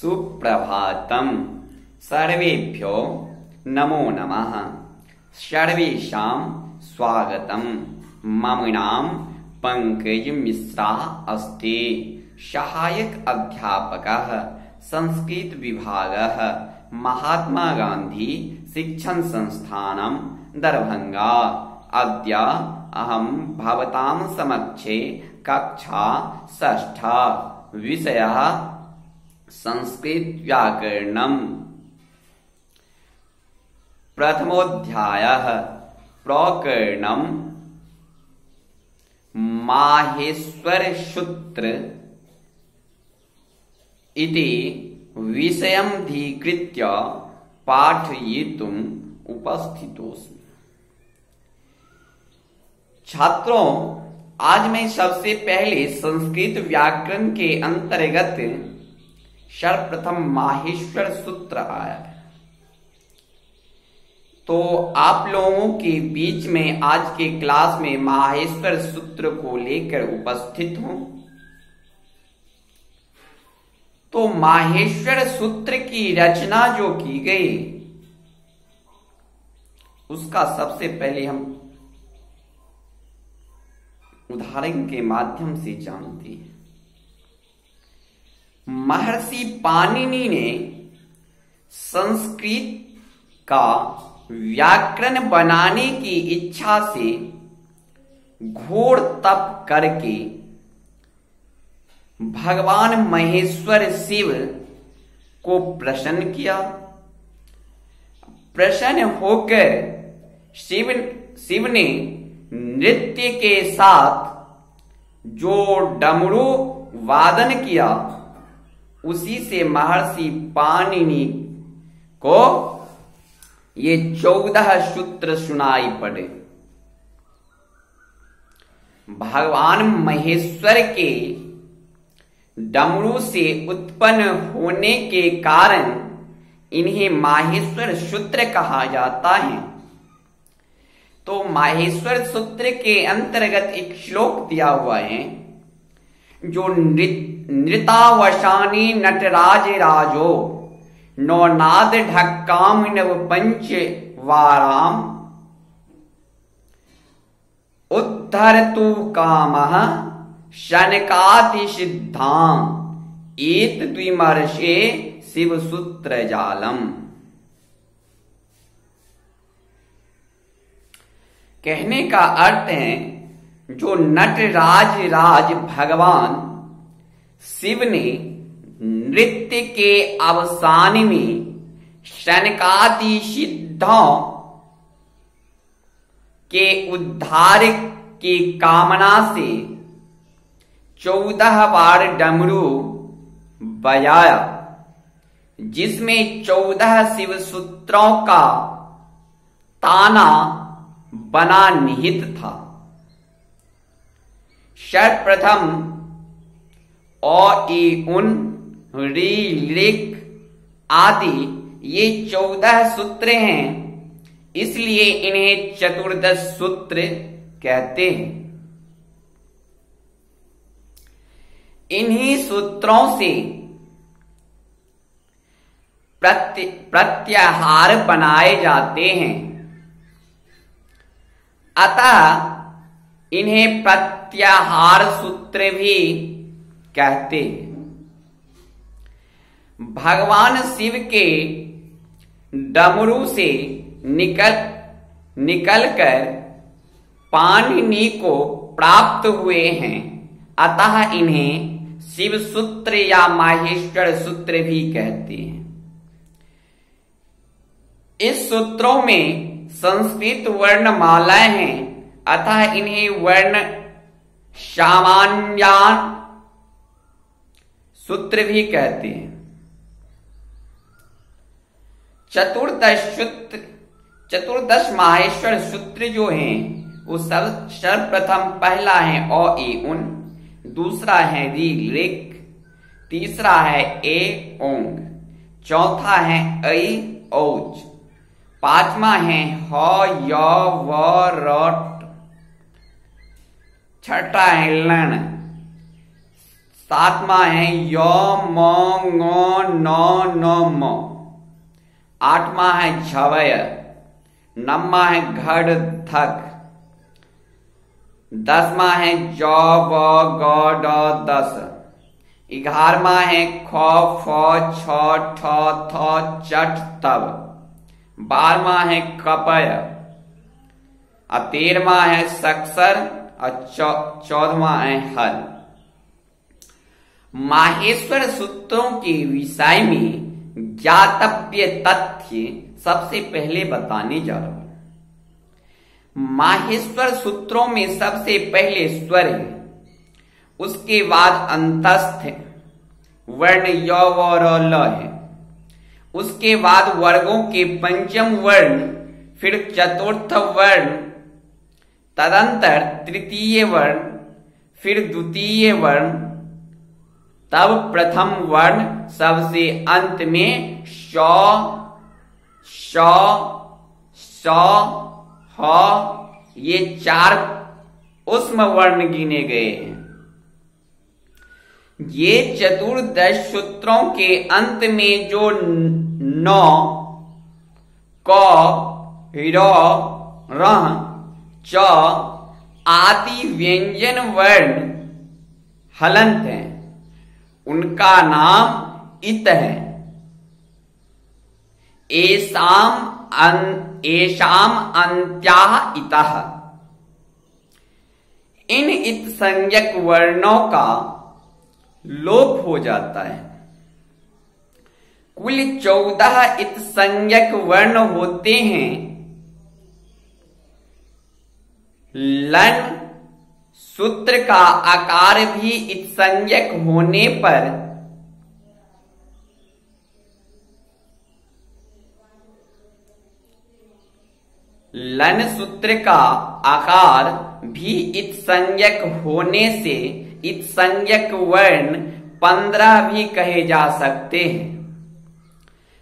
सुप्रभातम। सर्वेभ्यो नमो नमः। सर्वेषां स्वागतम। मम नाम पंकज मिश्रा अस्ति। सहायक अध्यापकः संस्कृत विभागः महात्मा गांधी शिक्षण संस्थानं दरभंगा। अद्य अहं भवतां समक्षे कक्षा षष्ठा। विषयः संस्कृत व्याकरणम् प्रथमोध्याय प्रकरणम्। माहेश्वर सूत्र इति विषयमधिकृत्य पाठयितुम् उपस्थितोऽस्मि। छात्रों, आज मैं सबसे पहले संस्कृत व्याकरण के अंतर्गत सर्वप्रथम माहेश्वर सूत्र आया है। तो आप लोगों के बीच में आज के क्लास में माहेश्वर सूत्र को लेकर उपस्थित हूँ। तो माहेश्वर सूत्र की रचना जो की गई, उसका सबसे पहले हम उदाहरण के माध्यम से जानते हैं। महर्षि पाणिनि ने संस्कृत का व्याकरण बनाने की इच्छा से घोर तप करके भगवान महेश्वर शिव को प्रसन्न किया। प्रसन्न होकर शिव शिव ने नृत्य के साथ जो डमरू वादन किया उसी से महर्षि पाणिनि को ये चौदह सूत्र सुनाई पड़े। भगवान महेश्वर के डमरू से उत्पन्न होने के कारण इन्हें माहेश्वर सूत्र कहा जाता है। तो माहेश्वर सूत्र के अंतर्गत एक श्लोक दिया हुआ है जो नृतावशानी नटराज राजो नौनाद ढक्काम नव पंच वाराम, उद्धर तु काम शनकाति सिद्धाम, एत द्विमर्षे शिव सूत्र जालम। कहने का अर्थ है जो नटराज राज भगवान शिव ने नृत्य के अवसान में शनकादि सिद्धों के उद्धार की कामना से चौदह बार डमरू बजाया, जिसमें चौदह शिव सूत्रों का ताना बना निहित था। सर्वप्रथम अ ई उन, री लिक आदि ये चौदह सूत्र हैं, इसलिए इन्हें चतुर्दश सूत्र कहते हैं। इन्हीं सूत्रों से प्रत्य, प्रत्याहार बनाए जाते हैं। अतः इन्हें प्रत्याहार सूत्र भी कहते हैं। भगवान शिव के डमरू से निकल निकलकर पाणिनि को प्राप्त हुए हैं। अतः इन्हें शिव सूत्र या माहेश्वर सूत्र भी कहते हैं। इस सूत्रों में संस्कृत वर्ण मालाएँ हैं। अतः इन्हें वर्ण सामान्यान सूत्र भी कहते हैं। चतुर्दश सूत्र, चतुर्दश माहेश्वर सूत्र जो हैं, वो सब सर्वप्रथम पहला है अ ए उन, दूसरा है री रिक तीसरा है ए, ओंग, चौथा है ऐ, औज, पांचवा है ह, य, व रट छठा है लण सातवा है यो मो ngो नो नो, मो। आठवां है झवय। नववा है घड़ थक दसवा है जौ, व, ग दस। ग्यारहवा है ख, फ, छ, ठ, थ, चट, तब। बारहवा है कपय। और तेरहवा है सक्सर। और चौदहवा है हल। माहेश्वर सूत्रों के विषय में ज्ञातव्य तथ्य सबसे पहले बताने जा रहा हूँ। माहेश्वर सूत्रों में सबसे पहले स्वर है, उसके बाद अंतस्थ वर्ण य है। उसके बाद वर्गों के पंचम वर्ण, फिर चतुर्थ वर्ण तदंतर तृतीय वर्ण, फिर द्वितीय वर्ण, तब प्रथम वर्ण सबसे अंत में श श, स, ह, ये चार उष्म वर्ण गिने गए हैं। ये चतुर्दश सूत्रों के अंत में जो नौ, क, र च आदि व्यंजन वर्ण हलंत हैं। उनका नाम इत है। एसाम अन, एशाम अंत्या इत। इन इत संज्ञक वर्णों का लोप हो जाता है। कुल चौदह इत संज्ञक वर्ण होते हैं। लन सूत्र का आकार भी इत संज्ञक होने पर लन सूत्र का आकार भी इत संज्ञक होने से इत संज्ञक वर्ण पंद्रह भी कहे जा सकते हैं।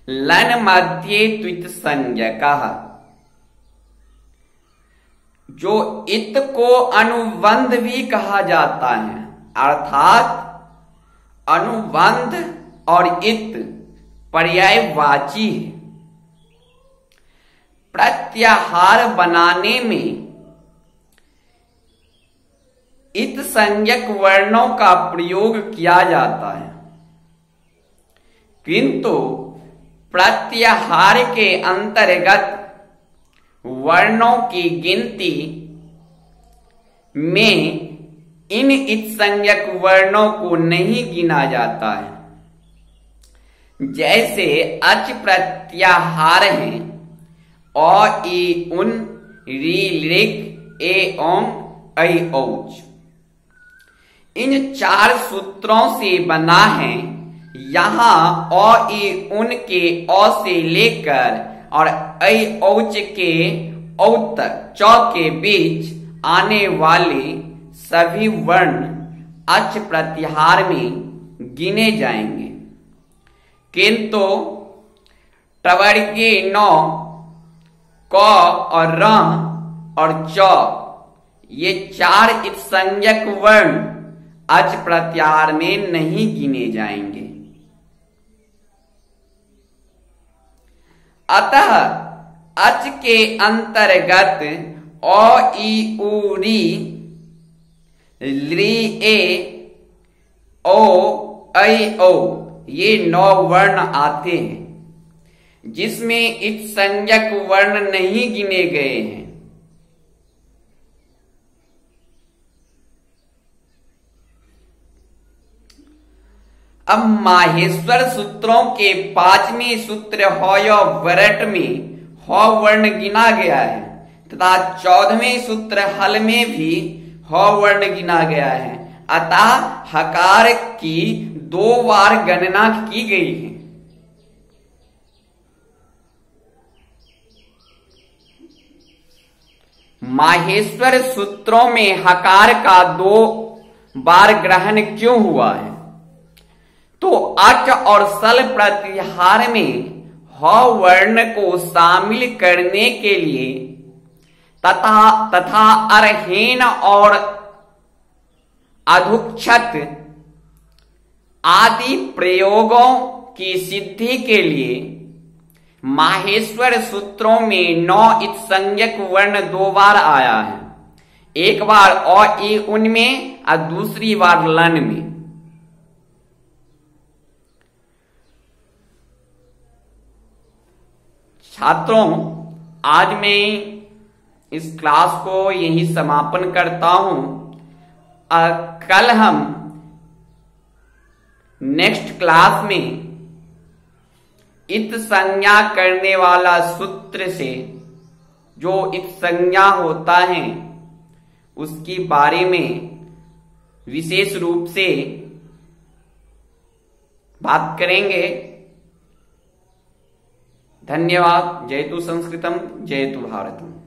लन मध्य त्वित संज्ञक। जो इत को अनुबंध भी कहा जाता है। अर्थात अनुबंध और इत पर्यायवाची है। प्रत्याहार बनाने में इत संज्ञक वर्णों का प्रयोग किया जाता है। किंतु प्रत्याहार के अंतर्गत वर्णों की गिनती में इन संज्ञक वर्णों को नहीं गिना जाता है। जैसे अच प्रत्याहार हैं, अ ई उन, री लिक ए, ओम औच। इन चार सूत्रों से बना है, यहाँ अ ई उन के अ से लेकर और औच के औत च के बीच आने वाले सभी वर्ण अच प्रत्याहार में गिने जाएँगे। किंतु टवर्गे नौ, क और र और च, ये चार संज्ञक वर्ण अच प्रत्याहार में नहीं गिने जाएँगे। अतः अच के अंतर्गत ओ री ली ए, ओ, ऐ ओ ये नौ वर्ण आते हैं, जिसमें इत संज्ञक वर्ण नहीं गिने गए हैं। अब माहेश्वर सूत्रों के पाँचवें सूत्र हय वरट में ह वर्ण गिना गया है। तथा चौदहवें सूत्र हल में भी ह वर्ण गिना गया है। अतः हकार की दो बार गणना की गई है। माहेश्वर सूत्रों में हकार का दो बार ग्रहण क्यों हुआ है? तो अच और सल प्रतिहार में ह वर्ण को शामिल करने के लिए तथा तथा अरहीन और अधुक्षत आदि प्रयोगों की सिद्धि के लिए माहेश्वर सूत्रों में नौ संज्ञक वर्ण दो बार आया है। एक बार और ई उनमें और दूसरी बार लन में। छात्रों, आज मैं इस क्लास को यही समापन करता हूँ। कल हम नेक्स्ट क्लास में इत संज्ञा करने वाला सूत्र से जो इत संज्ञा होता है, उसकी बारे में विशेष रूप से बात करेंगे। धन्यवाद। जयतु संस्कृतम जयतु भारतम।